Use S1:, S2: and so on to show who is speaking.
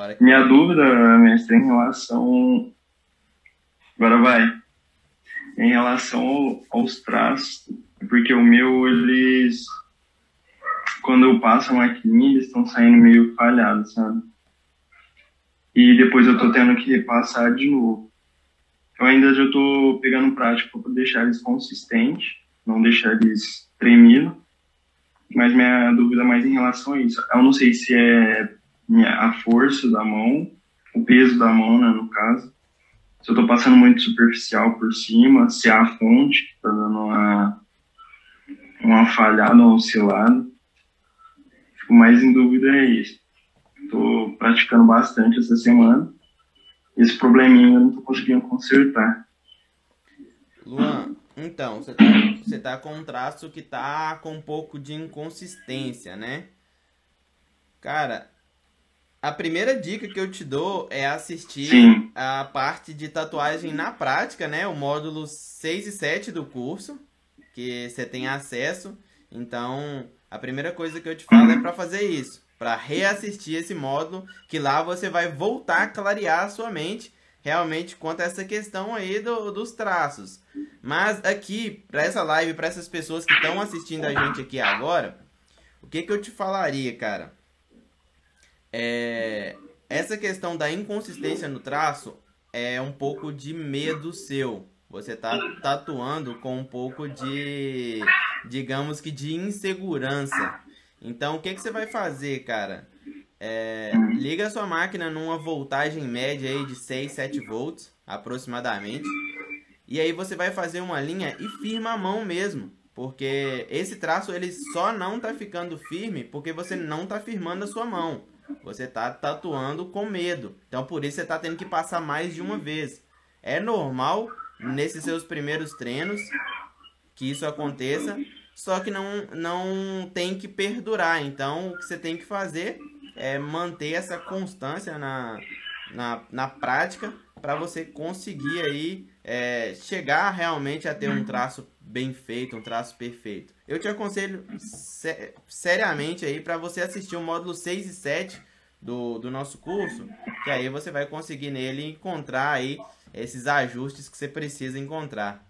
S1: Agora...
S2: Minha dúvida, mestre, em relação. Agora vai. Em relação aos traços, porque o meu, eles. Quando eu passo a maquininha, eles estão saindo meio falhados, sabe? E depois eu tô tendo que repassar de novo. Eu ainda já tô pegando prática para deixar eles consistentes, não deixar eles tremidos. Mas minha dúvida é mais em relação a isso. Eu não sei se é a força da mão, o peso da mão, né, no caso. Se eu tô passando muito superficial por cima, se é a fonte que tá dando uma, uma falhada, uma oscilada. Fico mais em dúvida é isso. Tô praticando bastante essa semana. Esse probleminha eu não tô conseguindo consertar.
S1: Luan, então, você tá, você tá com um traço que tá com um pouco de inconsistência, né? Cara, a primeira dica que eu te dou é assistir
S2: Sim.
S1: a parte de tatuagem na prática, né? O módulo 6 e 7 do curso, que você tem acesso. Então, a primeira coisa que eu te falo é para fazer isso, para reassistir esse módulo, que lá você vai voltar a clarear a sua mente realmente quanto a essa questão aí do, dos traços. Mas aqui, para essa live, para essas pessoas que estão assistindo a gente aqui agora, o que que eu te falaria, cara? É, essa questão da inconsistência no traço é um pouco de medo seu. Você tá tatuando com um pouco de, digamos que de insegurança. Então, o que, que você vai fazer, cara? É, liga a sua máquina numa voltagem média aí de 6, 7 volts, aproximadamente. E aí você vai fazer uma linha e firma a mão mesmo. Porque esse traço ele só não tá ficando firme porque você não tá firmando a sua mão. Você tá tatuando com medo. Então por isso você tá tendo que passar mais de uma vez. É normal nesses seus primeiros treinos que isso aconteça, só que não, não tem que perdurar. Então o que você tem que fazer é manter essa constância na, na, na prática para você conseguir aí é, chegar realmente a ter um traço bem feito, um traço perfeito. Eu te aconselho ser, seriamente aí para você assistir o módulo 6 e 7 do, do nosso curso, que aí você vai conseguir nele encontrar aí esses ajustes que você precisa encontrar.